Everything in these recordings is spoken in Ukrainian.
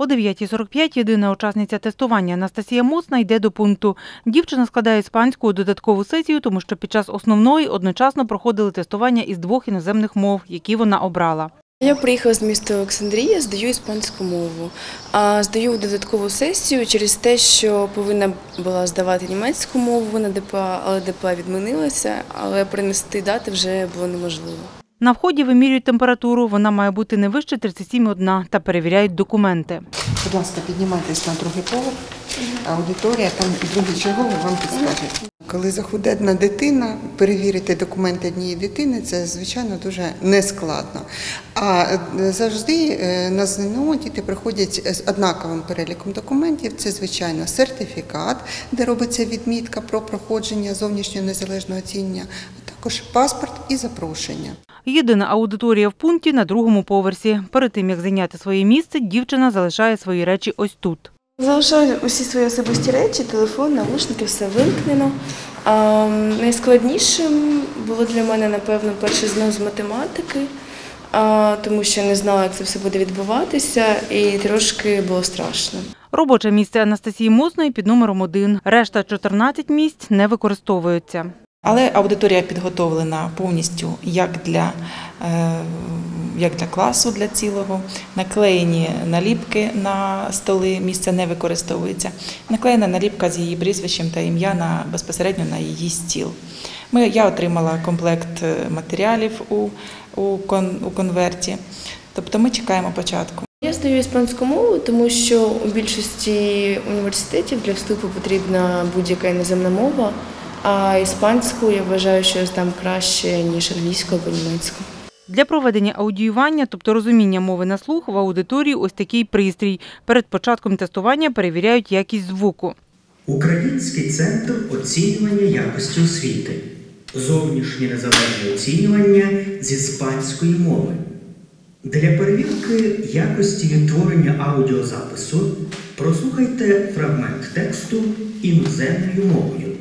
О 9.45 єдина учасниця тестування Анастасія Моцна йде до пункту. Дівчина складає іспанську додаткову сесію, тому що під час основної одночасно проходили тестування із двох іноземних мов, які вона обрала. Я приїхала з міста Олександрія, здаю іспанську мову. А здаю додаткову сесію через те, що повинна була здавати німецьку мову на ДПА, але ДПА відмінилася, але принести дати вже було неможливо. На вході вимірюють температуру, вона має бути не вище 37,1 та перевіряють документи. Будь ласка, піднімайтесь на другий поверх. Аудиторія, там другий черговий вам підскаже. Коли заходить дитина, перевірити документи однієї дитини, це звичайно дуже нескладно. А е, завжди е, на ЗНО діти приходять з однаковим переліком документів. Це звичайно сертифікат, де робиться відмітка про проходження зовнішнього незалежного оцінення, а також паспорт і запрошення. Єдина аудиторія в пункті на другому поверсі. Перед тим, як зайняти своє місце, дівчина залишає свої речі ось тут. Залишаю усі свої особисті речі, телефон, навушники, все вимкнено. А, найскладнішим було для мене, напевно, перший знов з математики, а, тому що не знала, як це все буде відбуватися, і трошки було страшно. Робоче місце Анастасії Мосної під номером 1. Решта 14 місць не використовуються. Але аудиторія підготовлена повністю як для, е, як для класу, для цілого. Наклеєні наліпки на столи, місце не використовується. Наклеєна наліпка з її прізвищем та ім'я на безпосередньо на її стіл. Ми, я отримала комплект е, матеріалів у, у, кон, у конверті. Тобто ми чекаємо початку. Я здаю іспанську мову, тому що у більшості університетів для вступу потрібна будь-яка іноземна мова, а іспанську я вважаю, що я здам краще, ніж англійську або німецьку. Для проведення аудіювання, тобто розуміння мови на слух, в аудиторії ось такий пристрій. Перед початком тестування перевіряють якість звуку. Український центр оцінювання якості освіти. Зовнішнє незалежне оцінювання з іспанської мови. Для перевірки якості відтворення аудіозапису прослухайте фрагмент тексту іноземною мовою.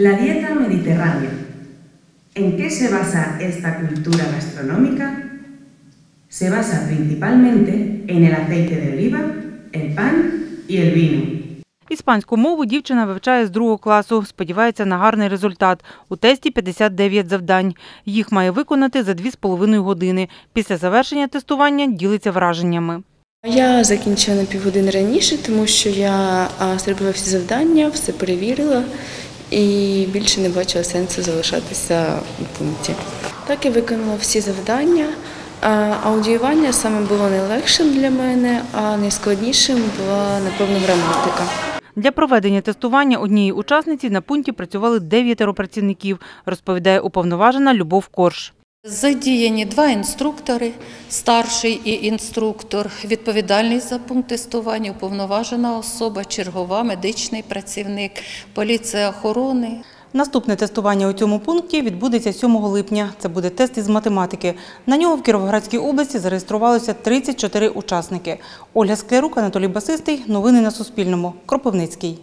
La dieta mediterránea. ¿En qué se basa esta cultura gastronómica? Se basa principalmente en el aceite de oliva, el pan y el vino. Іспанську мову дівчина вивчає з другого класу. Сподівається на гарний результат. У тесті 59 завдань. Їх має виконати за 2,5 години. Після завершення тестування ділиться враженнями. Я закінчила на півгодини раніше, тому що я зробила всі завдання, все перевірила і більше не бачила сенсу залишатися у пункті. Так я виконала всі завдання. Аудіювання саме було найлегшим для мене, а найскладнішим була, напевно, граматика. Для проведення тестування однієї учасниці на пункті працювали дев'ятеро працівників, розповідає уповноважена Любов Корж. Задіяні два інструктори, старший і інструктор, відповідальний за пункт тестування, уповноважена особа, чергова, медичний працівник, поліція охорони. Наступне тестування у цьому пункті відбудеться 7 липня. Це буде тест із математики. На нього в Кіровоградській області зареєструвалося 34 учасники. Ольга Склярук, Анатолій Басистий. Новини на Суспільному. Кропивницький.